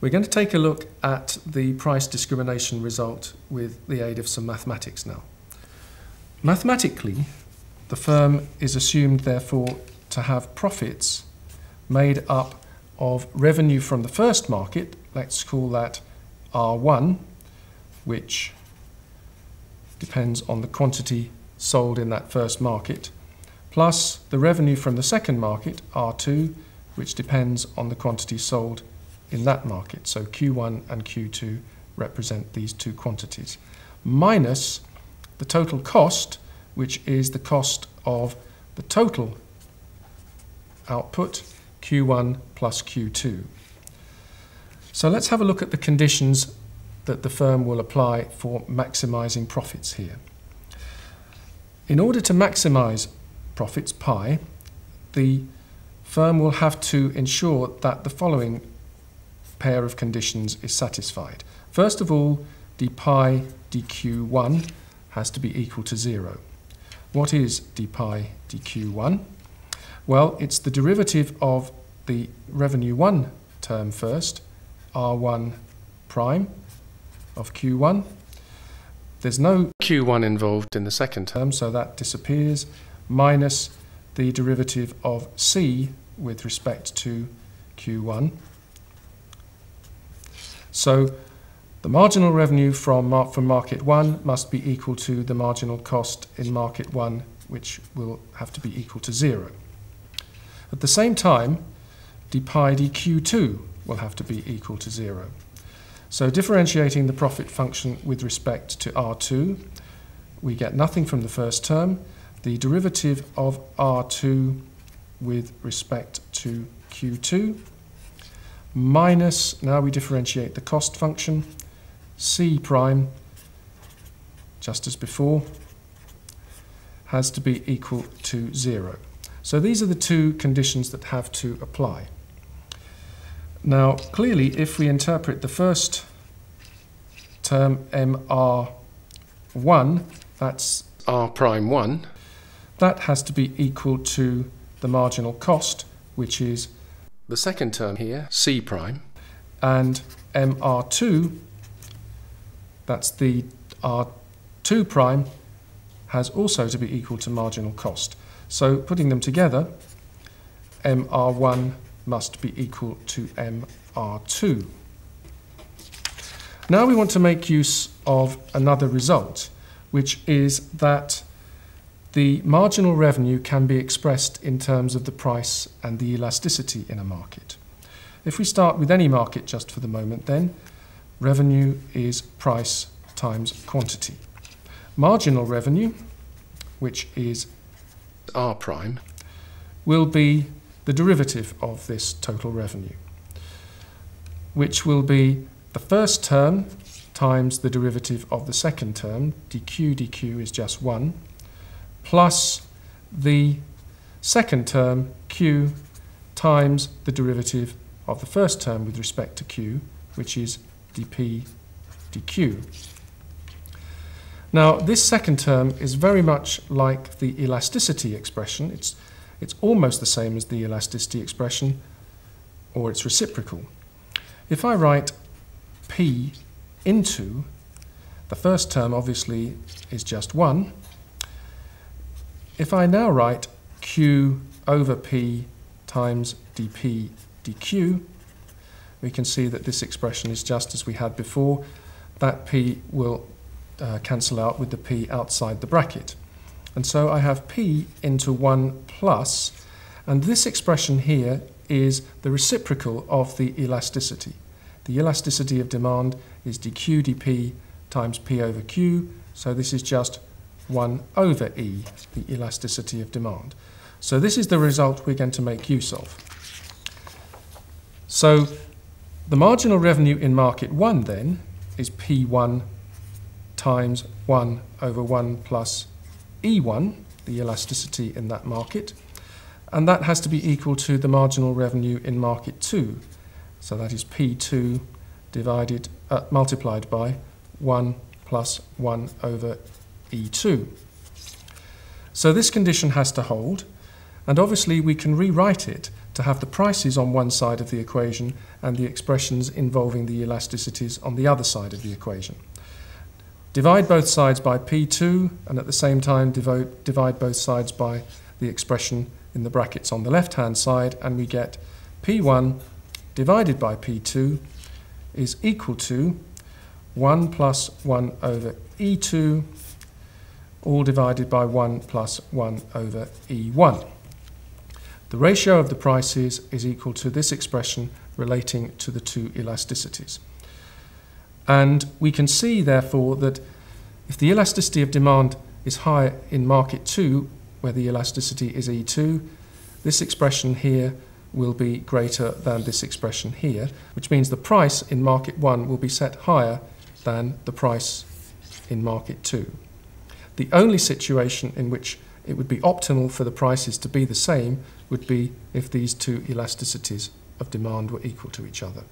We're going to take a look at the price discrimination result with the aid of some mathematics now. Mathematically, the firm is assumed therefore to have profits made up of revenue from the first market, let's call that R1, which depends on the quantity sold in that first market, plus the revenue from the second market, R2, which depends on the quantity sold in that market. So Q1 and Q2 represent these two quantities, minus the total cost, which is the cost of the total output, Q1 plus Q2. So let's have a look at the conditions that the firm will apply for maximizing profits here. In order to maximize profits, pi, the firm will have to ensure that the following pair of conditions is satisfied. First of all, d pi dq1 has to be equal to 0. What is d pi dq1? Well, it's the derivative of the revenue 1 term first, r1 prime of q1. There's no q1 involved in the second term, so that disappears, minus the derivative of c with respect to q1. So the marginal revenue from, from market 1 must be equal to the marginal cost in market 1, which will have to be equal to 0. At the same time, d pi dq2 will have to be equal to 0. So differentiating the profit function with respect to R2, we get nothing from the first term. The derivative of R2 with respect to Q2 minus, now we differentiate the cost function, C prime, just as before, has to be equal to 0. So these are the two conditions that have to apply. Now, clearly, if we interpret the first term MR1, that's R prime 1, that has to be equal to the marginal cost, which is the second term here, C prime, and MR2, that's the R2 prime, has also to be equal to marginal cost. So putting them together, MR1 must be equal to MR2. Now we want to make use of another result, which is that the marginal revenue can be expressed in terms of the price and the elasticity in a market. If we start with any market just for the moment then, revenue is price times quantity. Marginal revenue, which is R prime, will be the derivative of this total revenue, which will be the first term times the derivative of the second term, dq dq is just 1, plus the second term, q, times the derivative of the first term with respect to q, which is dp dq. Now, this second term is very much like the elasticity expression. It's it's almost the same as the elasticity expression or its reciprocal. If I write P into, the first term obviously is just 1. If I now write Q over P times dP dQ, we can see that this expression is just as we had before. That P will uh, cancel out with the P outside the bracket. And so I have P into 1 plus, and this expression here is the reciprocal of the elasticity. The elasticity of demand is dq dp times P over Q, so this is just 1 over E, the elasticity of demand. So this is the result we're going to make use of. So the marginal revenue in market 1 then is P1 times 1 over 1 plus E1, the elasticity in that market, and that has to be equal to the marginal revenue in market 2. So that is P2 divided, uh, multiplied by 1 plus 1 over E2. So this condition has to hold, and obviously we can rewrite it to have the prices on one side of the equation and the expressions involving the elasticities on the other side of the equation. Divide both sides by P2 and at the same time divide both sides by the expression in the brackets on the left hand side and we get P1 divided by P2 is equal to 1 plus 1 over E2 all divided by 1 plus 1 over E1. The ratio of the prices is equal to this expression relating to the two elasticities. And we can see, therefore, that if the elasticity of demand is high in market 2, where the elasticity is E2, this expression here will be greater than this expression here, which means the price in market 1 will be set higher than the price in market 2. The only situation in which it would be optimal for the prices to be the same would be if these two elasticities of demand were equal to each other.